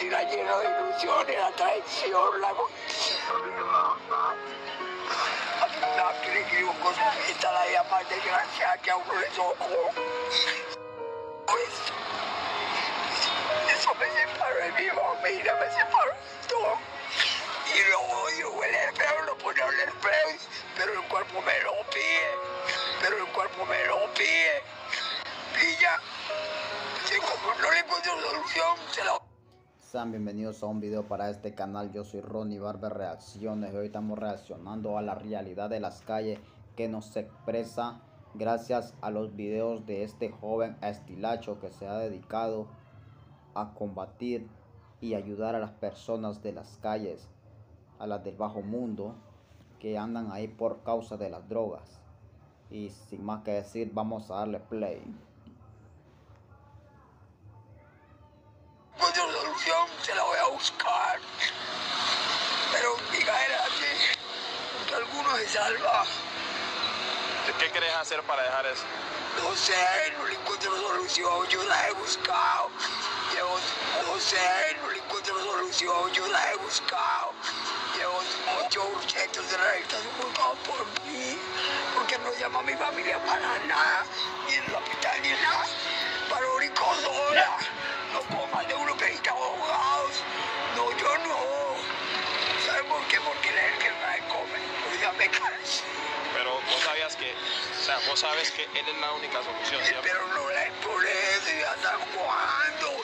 está lleno de ilusiones, la traición, la conquista de mi mamá. A mí me da que le escribo cosas que está la vida más desgraciada que a uno le tocó. Pues, eso me separó de mi familia, me separó de todo. Y lo odio, huele Sean bienvenidos a un video para este canal, yo soy Ronnie Barber Reacciones hoy estamos reaccionando a la realidad de las calles que nos expresa gracias a los videos de este joven estilacho que se ha dedicado a combatir y ayudar a las personas de las calles, a las del bajo mundo que andan ahí por causa de las drogas. Y sin más que decir, vamos a darle play. encuentro solución, se la voy a buscar. Pero mi caer así, que alguno se salva. ¿Qué querés hacer para dejar eso? No sé, no le encuentro solución, yo la he buscado. Llevo, no sé, no le encuentro solución, yo la he buscado. Llevo ocho urgentos de rectas buscados por mí, porque no llama a mi familia para nada, ni en el hospital ni nada. Sea, vos sabes que él es la única solución, ¿cierto? Pero no la es por eso, ¿y hasta cuándo?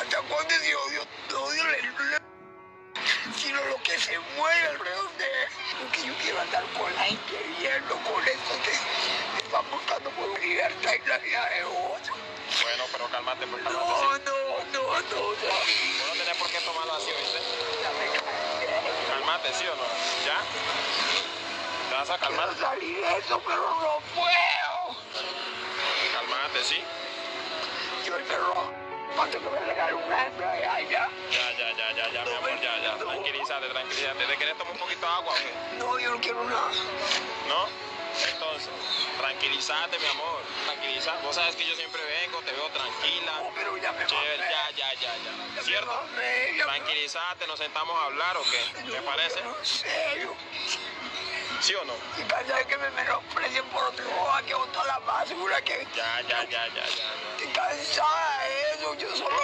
¿Hasta cuándo ese odio, odio le- sino lo que se mueve alrededor de él? Porque yo quiero andar con la gente viendo con esto que están buscando por libertad y la vida de otro. Bueno, pero cálmate, No, cálmate. no, no, no, no. Vos no tenés por qué tomarlo así, cansé. Cálmate, ¿sí o no? ¿Ya? ¿Te vas a calmar? Quiero salir eso, pero no puedo. Cálmate, ¿sí? Yo el perro, que me regale una hembra, ya, ya. Ya, ya, ya, ya, ya, mi amor, ya, ya. Tranquilízate, tranquilízate. ¿Te querés tomar un poquito de agua o qué? No, yo no quiero nada. ¿No? Entonces, tranquilízate, mi amor. Tranquilízate. Vos sabes que yo siempre vengo, te veo tranquila. No, pero ya me Chévere, ya, ya, ya, ya. ¿Cierto? Tranquilízate, nos sentamos a hablar o qué? ¿Te parece? En serio. ¿Sí o no? Y cada vez que me menosprecien por otro lado, que botar la basura, que Ya, ya, ya, ya, ya. estoy cansada de eso, yo solo...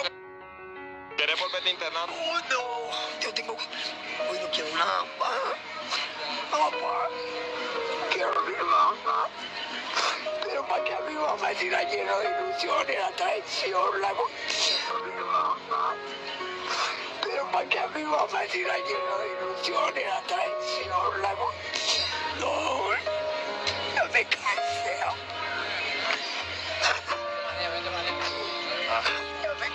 ¿Quieres volverte a internar? Oh, no, yo tengo que... Hoy no quiero nada más. Papá, quiero mi mamá. Pero para que a mi mamá siga lleno de ilusiones, la traición, la de mi mamá. Pero para que a mi mamá siga lleno de ilusiones, la traición, la No, me cansé. Ah, Ya me.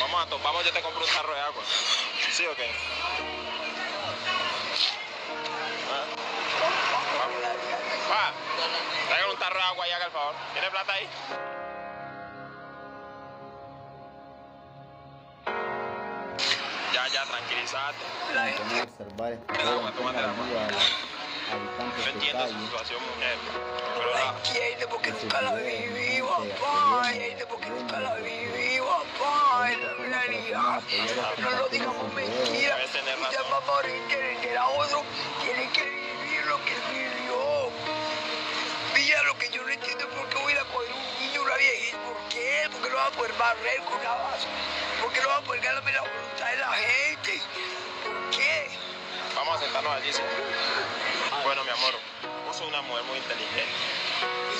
Vamos a to- vamos, yo te compro un tarro de agua. ¿Sí o qué? Ah, Pa, traigan un tarro de agua y haga el favor. ¿Tiene plata ahí? Ayuda a los habitantes Yo de entiendo su situación, mujer. no Pero la entiende porque nunca la viví, papá. porque nunca la viví, papá. Es la realidad. No lo digamos mentira. Ya razón. papá ahorita que era otro tiene que vivir lo que vivió. Poder barrer con una base? ¿Por qué no va a poder ganarme la voluntad de la gente? ¿Por qué? vamos a sentarnos allí, ¿sí? Bueno, mi amor, vos sos una mujer muy inteligente,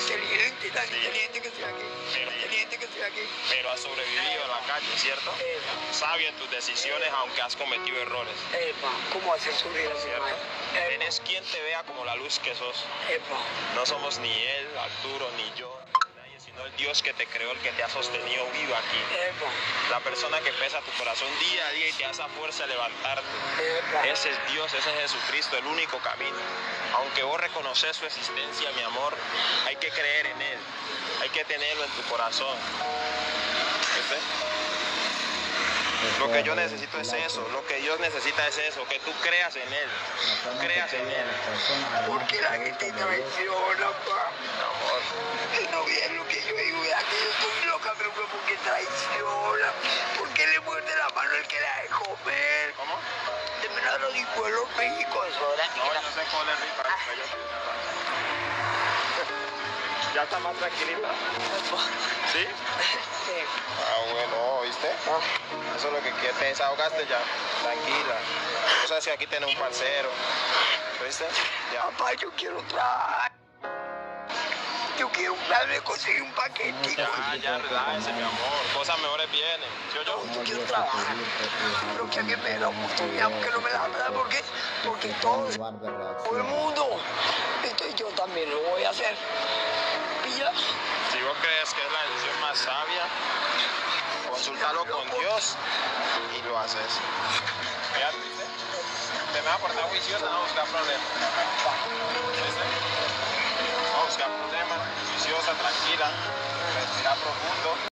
Inteligente, tan Sí. inteligente que estoy aquí. Pero- inteligente que estoy aquí. pero has sobrevivido en la calle, ¿cierto? Eva, Sabio en tus decisiones, aunque has cometido errores. Eva, ¿cómo hacer subir a ¿Cierto? Tenés quien te vea como la luz que sos. Eva. No somos ni él, Arturo, ni yo, sino el Dios que te creó, el que te ha sostenido vivo aquí. La persona que pesa tu corazón día a día y te da esa fuerza de levantarte. Eva. Ese es Dios, ese es Jesucristo, el único camino. Aunque vos reconoces su existencia, mi amor, hay que creer en Él. Hay que tenerlo en tu corazón. ¿Viste? Lo que yo necesito es eso, lo que Dios necesita es eso, que tú creas en Él, creas en Él. Porque la gente está mentirosa, pa. No, no vean lo que yo digo, vean que estoy loca, pero fue porque traiciona, porque le muerde la mano el que la de comer. ¿Cómo? Los México, eso, ¿verdad? Ahora no sé cuál es yo... Ya está más tranquilita. ¿Sí? Ah, bueno, ¿viste? Eso es lo que quieres. Te desahogaste ya. Tranquila. O sea, si aquí tenés un parcero. ¿Viste? Ya. Papá, yo quiero trabajar. Yo quiero conseguir un paquete. Ya, ya, relájese, mi amor. Cosas mejores vienen. ¿Sí o yo? Yo quiero trabajar. Pero que alguien me la oportunidad, porque no me la da, porque, porque Barber todo el mundo. Entonces yo también lo voy a hacer. Pilla. Si vos crees que es la decisión más sabia, consúltalo con Dios y lo haces. ¿viste? Te me vas a portar juiciosa, no buscar problemas. ¿Viste? Buscar problemas, juiciosa, tranquila, respira profundo